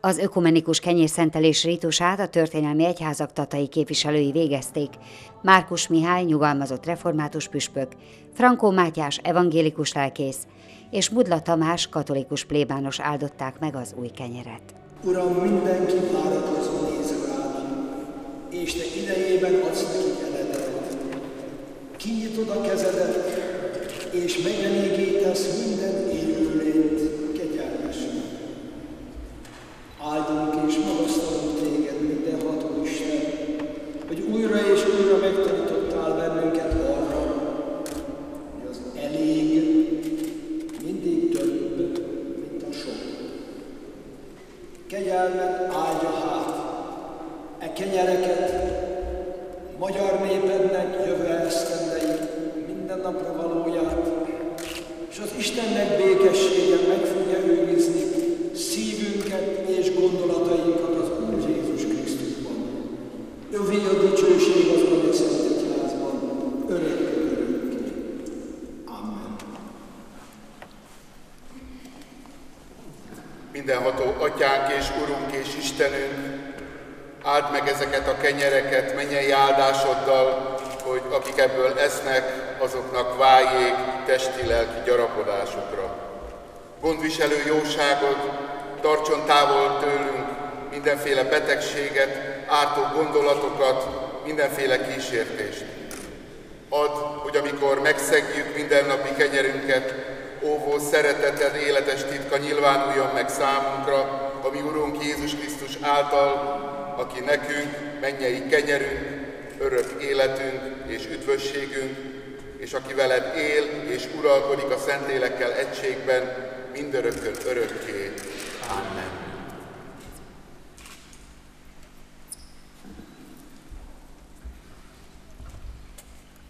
Az ökumenikus kenyérszentelés ritusát a történelmi egyházak tatai képviselői végezték. Márkus Mihály nyugalmazott református püspök, Frankó Mátyás evangélikus lelkész és Budla Tamás katolikus plébános áldották meg az új kenyeret. Uram, mindenki várakozó néz rád, és te idejében adsz neki eledet. Kinyitod a kezedet, és megelégítesz minden Kegyelmet áldja hát, e kenyereket, magyar népednek jövő esztendei minden napra valóját, és az Istennek Mindenható Atyánk és Urunk és Istenünk, áld meg ezeket a kenyereket mennyei áldásoddal, hogy akik ebből esznek, azoknak váljék testi-lelki gyarapodásukra. Gondviselő jóságod tartson távol tőlünk mindenféle betegséget, ártó gondolatokat, mindenféle kísértést. Add, hogy amikor megszegjük mindennapi kenyerünket, óvó szereteted életes titka nyilvánuljon meg számunkra, ami Urunk Jézus Krisztus által, aki nekünk mennyei kenyerünk, örök életünk és üdvösségünk, és aki veled él és uralkodik a Szentélekkel egységben, mindörökkön örökké. Amen.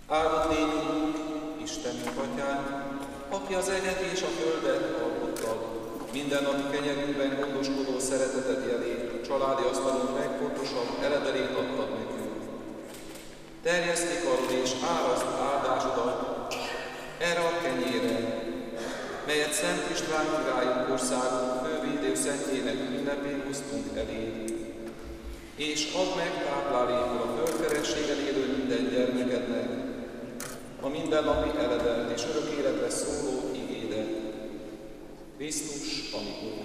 Áldott légy, Istenünk Atyánk, aki az eget és a földet alkottad, minden napi kenyerünkben gondoskodó szereteted jelét, családi asztalunk legfontosabb eledelét adtad nekünk. Terjeszti karod és áraszt áldásodat erre a kenyére, melyet Szent István királyunk országunk fővédő szentjének ünnepén hoztunk eléd. És add meg táplálékul a földkerességen élő minden gyermekednek, a mindennapi eledelt és örök életre szóló igédet. Krisztus, ami Úr.